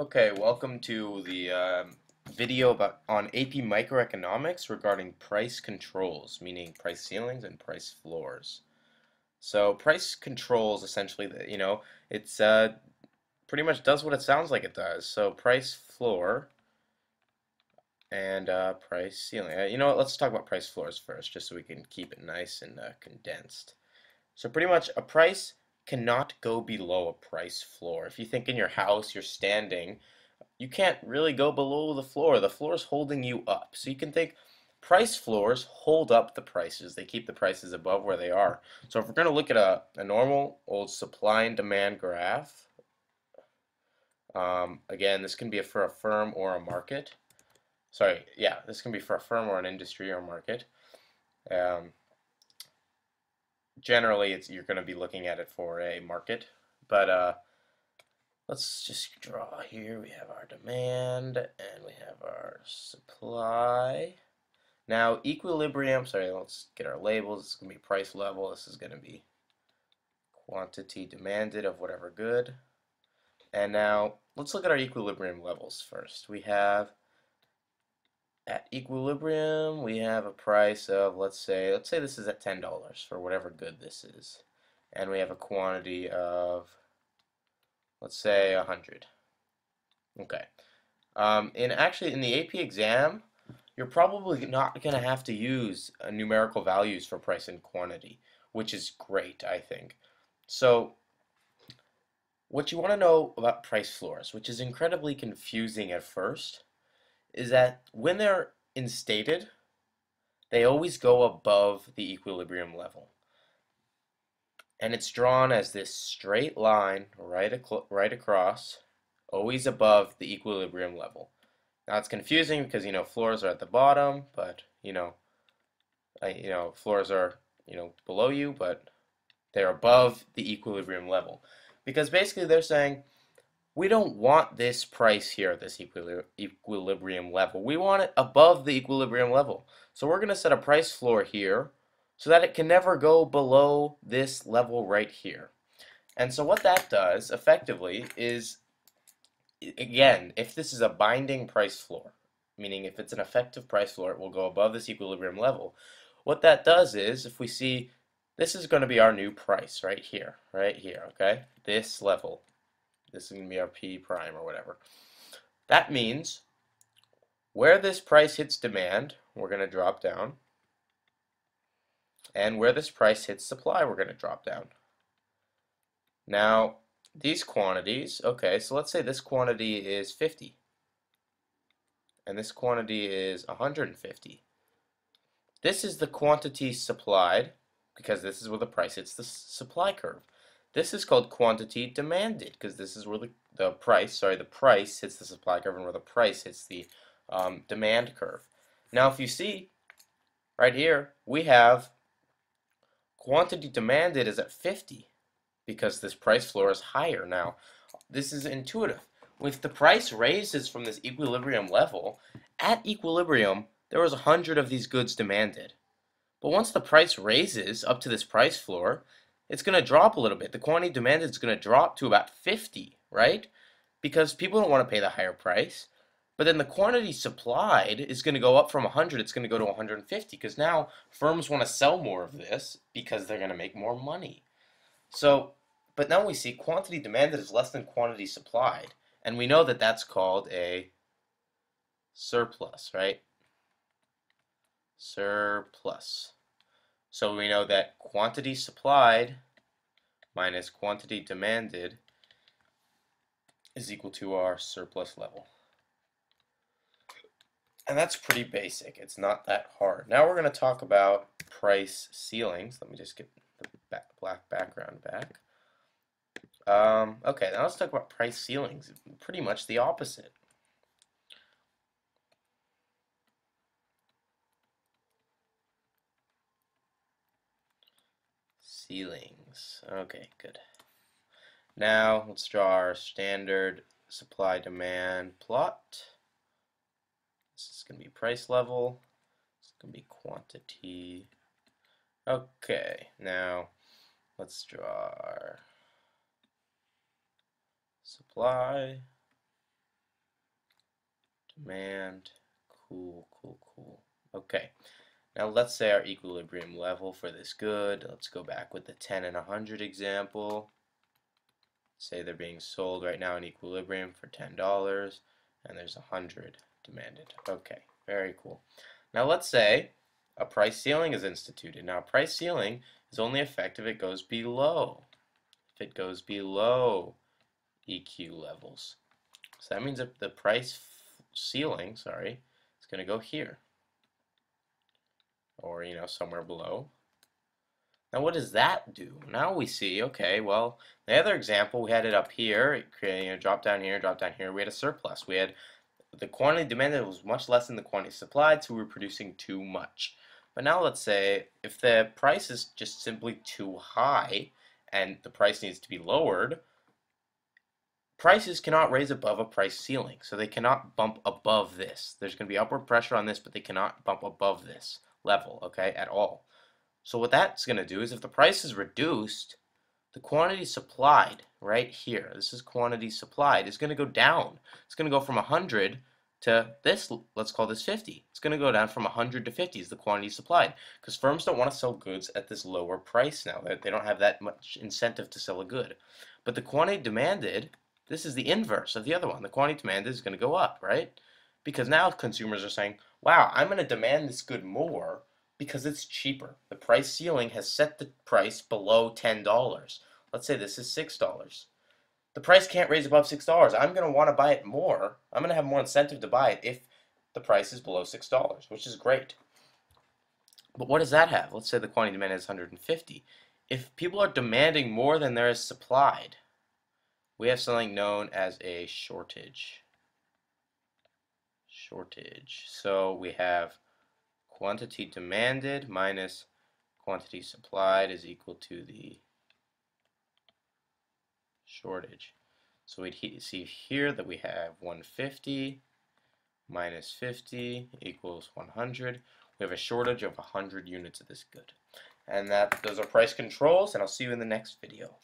Okay, welcome to the um, video about on AP microeconomics regarding price controls, meaning price ceilings and price floors. So price controls essentially, you know, it's uh, pretty much does what it sounds like it does. So price floor and uh, price ceiling. Uh, you know what? Let's talk about price floors first, just so we can keep it nice and uh, condensed. So pretty much a price cannot go below a price floor. If you think in your house you're standing, you can't really go below the floor. The floor is holding you up. So you can think price floors hold up the prices. They keep the prices above where they are. So if we're going to look at a, a normal old supply and demand graph, um, again, this can be for a firm or a market. Sorry, yeah, this can be for a firm or an industry or market. Um, generally it's you're going to be looking at it for a market but uh, let's just draw here. We have our demand and we have our supply. Now equilibrium sorry let's get our labels. It's going to be price level. This is going to be quantity demanded of whatever good. And now let's look at our equilibrium levels first. We have at equilibrium, we have a price of, let's say, let's say this is at $10 for whatever good this is. And we have a quantity of, let's say, a 100. Okay. Um, and actually, in the AP exam, you're probably not going to have to use uh, numerical values for price and quantity, which is great, I think. So, what you want to know about price floors, which is incredibly confusing at first, is that when they're instated, they always go above the equilibrium level. And it's drawn as this straight line right, right across, always above the equilibrium level. Now it's confusing because, you know, floors are at the bottom, but, you know, you know, floors are, you know, below you, but they're above the equilibrium level. Because basically they're saying, we don't want this price here, this equilibrium level. We want it above the equilibrium level. So we're going to set a price floor here so that it can never go below this level right here. And so what that does effectively is, again, if this is a binding price floor, meaning if it's an effective price floor, it will go above this equilibrium level. What that does is, if we see, this is going to be our new price right here, right here, okay? This level, this is going to be our P prime or whatever. That means where this price hits demand, we're going to drop down. And where this price hits supply, we're going to drop down. Now, these quantities, okay, so let's say this quantity is 50. And this quantity is 150. This is the quantity supplied, because this is where the price hits the supply curve. This is called quantity demanded because this is where the, the price, sorry, the price hits the supply curve and where the price hits the um, demand curve. Now if you see right here, we have quantity demanded is at 50 because this price floor is higher. Now this is intuitive. If the price raises from this equilibrium level, at equilibrium there was 100 of these goods demanded. But once the price raises up to this price floor, it's going to drop a little bit. The quantity demanded is going to drop to about 50, right? Because people don't want to pay the higher price. But then the quantity supplied is going to go up from 100, it's going to go to 150 because now firms want to sell more of this because they're going to make more money. So, but now we see quantity demanded is less than quantity supplied. And we know that that's called a surplus, right? Surplus. So we know that quantity supplied minus quantity demanded is equal to our surplus level. And that's pretty basic. It's not that hard. Now we're going to talk about price ceilings. Let me just get the back, black background back. Um, okay, now let's talk about price ceilings. Pretty much the opposite. Ceilings. Okay, good. Now let's draw our standard supply demand plot. This is going to be price level. It's going to be quantity. Okay, now let's draw our supply. demand. Cool, cool, cool. Okay. Now let's say our equilibrium level for this good. Let's go back with the 10 and 100 example. Say they're being sold right now in equilibrium for $10 and there's 100 demanded. Okay, very cool. Now let's say a price ceiling is instituted. Now price ceiling is only effective if it goes below. If it goes below EQ levels. So that means that the price ceiling, sorry, is going to go here. Or, you know, somewhere below. Now what does that do? Now we see, okay, well, the other example, we had it up here, creating a drop down here, drop down here, we had a surplus. We had the quantity demanded was much less than the quantity supplied, so we were producing too much. But now let's say if the price is just simply too high and the price needs to be lowered, prices cannot raise above a price ceiling. So they cannot bump above this. There's going to be upward pressure on this, but they cannot bump above this level, okay, at all. So what that's going to do is if the price is reduced, the quantity supplied right here, this is quantity supplied, is going to go down. It's going to go from 100 to this, let's call this 50. It's going to go down from 100 to 50 is the quantity supplied because firms don't want to sell goods at this lower price now. They don't have that much incentive to sell a good. But the quantity demanded, this is the inverse of the other one. The quantity demanded is going to go up, right? Because now consumers are saying, wow, I'm going to demand this good more because it's cheaper. The price ceiling has set the price below $10. Let's say this is $6. The price can't raise above $6. I'm going to want to buy it more. I'm going to have more incentive to buy it if the price is below $6, which is great. But what does that have? Let's say the quantity demand is 150. If people are demanding more than there is supplied, we have something known as a shortage. Shortage. So we have quantity demanded minus quantity supplied is equal to the shortage. So we'd see here that we have 150 minus 50 equals 100. We have a shortage of 100 units of this good. And that those are price controls, and I'll see you in the next video.